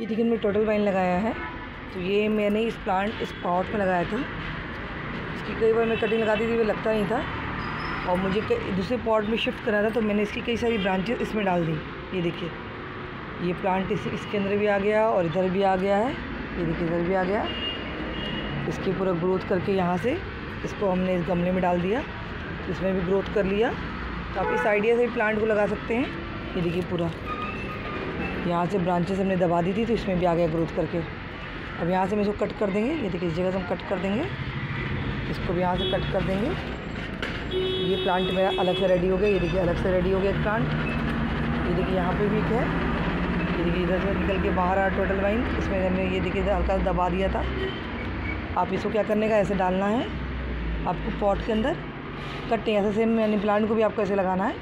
ये देखिए मैंने टोटल वाइन लगाया है। तो ये मैंने इस प्लांट इस पॉट में लगाया था। इसकी कई बार मैं कटिंग लगाती थी, वो लगता नहीं था। और मुझे दूसरे पॉट में शिफ्ट करा था तो मैंने इसकी कई सारी ब्रांचेस इसमें डाल दी। ये देखिए। ये प्लांट इस, इसके अंदर भी आ गया और इधर भी आ गया है। ये देखिए, इधर भी आ गया। इसकी पूरा ग्रोथ करके यहाँ से इसको हमने इस गमले में डाल दिया। इसमें भी ग्रोथ कर लिया। तो आप इस आइडिया से भी प्लांट को लगा सकते हैं। ये देखिए पूरा। यहाँ से ब्रांचेस हमने दबा दी थी तो इसमें भी आ गया ग्रोथ करके। अब यहाँ से हम इसको कट कर देंगे। ये देखिए, इस जगह से हम कट कर देंगे। इसको भी यहाँ से कट कर देंगे। ये प्लांट मेरा अलग से रेडी हो गया। ये देखिए, अलग से रेडी हो गया एक प्लांट ये देखिए, यहाँ पे भी एक है। ये देखिए, इधर से निकल के बाहर आ टोटल वाइन इसमें हमने ये देखिए हल्का दबा दिया था। आप इसको क्या करने का, ऐसे डालना है। आपको पॉट के अंदर कट नहीं ऐसे सेम मनी प्लांट को भी आपको ऐसे लगाना है।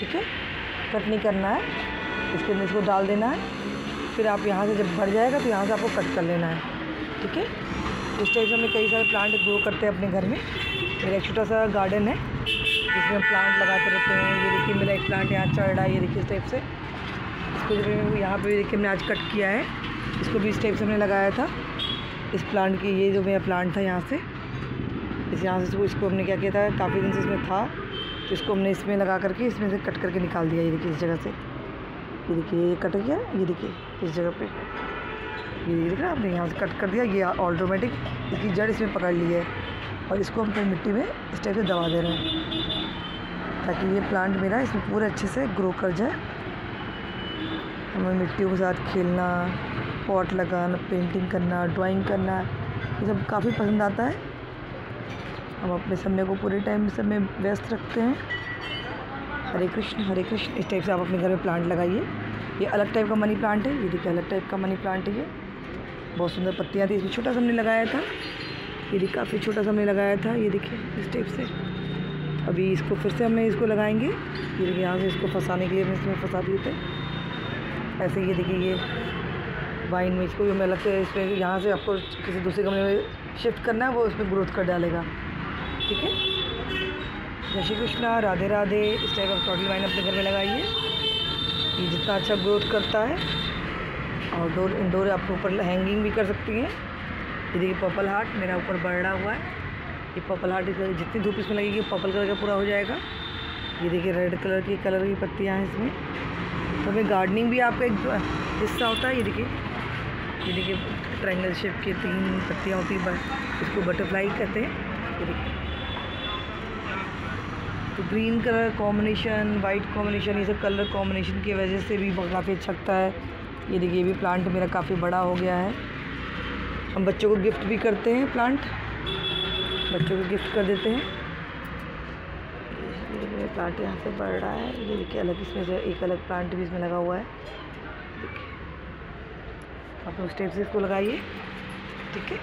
ठीक है? कट नहीं करना है। इसके इसको डाल देना है। फिर आप यहाँ से जब भर जाएगा तो यहाँ से आपको कट कर लेना है। ठीक है? इस टाइप से हमें कई सारे प्लांट ग्रो करते हैं अपने घर में। मेरा एक छोटा सा गार्डन है, जिसमें हम प्लांट लगाते रहते हैं। ये देखिए, मेरा एक प्लांट यहाँ चढ़ रहा है ये देखिए इस टाइप से। इसको यहाँ पे देखिए मैंने आज कट किया है। इसको भी इस टाइप से हमने लगाया था। इस प्लांट की, ये जो मेरा प्लांट था यहाँ से। इस यहाँ से इसको हमने क्या किया था? काफ़ी दिन से इसमें था। तो इसको हमने इसमें लगा करके, इसमें से कट करके निकाल दिया, ये देखिए इस जगह से। ये देखिए, ये कट गया, ये देखिए, इस जगह पे। ये देख रहे आपने, यहाँ से कट कर दिया, ये ऑटोमेटिक इसकी जड़ इसमें पकड़ ली है और इसको हम फिर मिट्टी में इस टाइप से दबा दे रहे हैं ताकि ये प्लांट मेरा इसमें पूरे अच्छे से ग्रो कर जाए। हमें मिट्टियों के साथ खेलना पॉट लगाना पेंटिंग करना ड्राइंग करना, ये सब काफ़ी पसंद आता है। हम अपने समय को पूरे टाइम समय व्यस्त रखते हैं। हरे कृष्ण हरे कृष्ण। इस टाइप से आप अपने घर में प्लांट लगाइए। ये अलग टाइप का मनी प्लांट है, ये देखिए अलग टाइप का मनी प्लांट है ये। बहुत सुंदर पत्तियाँ थी, इसमें छोटा सा हमने लगाया था। ये देखिए काफ़ी छोटा सा हमने लगाया था, ये देखिए, इस टाइप से। अभी इसको फिर से हमें इसको लगाएँगे। ये देखिए, यहाँ से इसको फंसाने के लिए हम इसमें फंसा दिए थे। ऐसे ये देखिए, ये वाइन में इसको भी हमें अलग से इसमें यहाँ से आपको किसी दूसरे कमरे में शिफ्ट करना है, वो इसमें ग्रोथ कर डालेगा। ठीक है? जय श्री कृष्णा राधे राधे, इस टाइप का टोटल वाइन अपने घर में लगाइए। ये जितना अच्छा ग्रोथ करता है आउटडोर इंडोर आप ऊपर हैंगिंग भी कर सकती हैं। ये देखिए पर्पल हार्ट मेरा ऊपर बढ़ा हुआ है। ये पर्पल हार्ट जितनी धूप इसमें लगेगी पर्पल कलर का पूरा हो जाएगा। ये देखिए रेड कलर की कलर की पत्तियाँ हैं इसमें। तो हमें गार्डनिंग भी आपका एक हिस्सा होता है, ये देखिए। ये देखिए ट्रायंगल शेप की तीन पत्तियाँ होती हैं, इसको बटरफ्लाई कहते हैं। ये देखिए। तो green colour combination white combination ये सब कलर कॉम्बिनेशन की वजह से भी काफ़ी अच्छा लगता है। ये देखिए, ये भी प्लांट मेरा काफ़ी बड़ा हो गया है। हम बच्चों को गिफ्ट भी करते हैं प्लांट बच्चों को गिफ्ट कर देते हैं। प्लांट यहाँ से बढ़ रहा है। ये देखिए, अलग इसमें से एक अलग प्लांट भी इसमें लगा हुआ है। देखिए, आप लोग स्टेप से इसको लगाइए। ठीक है?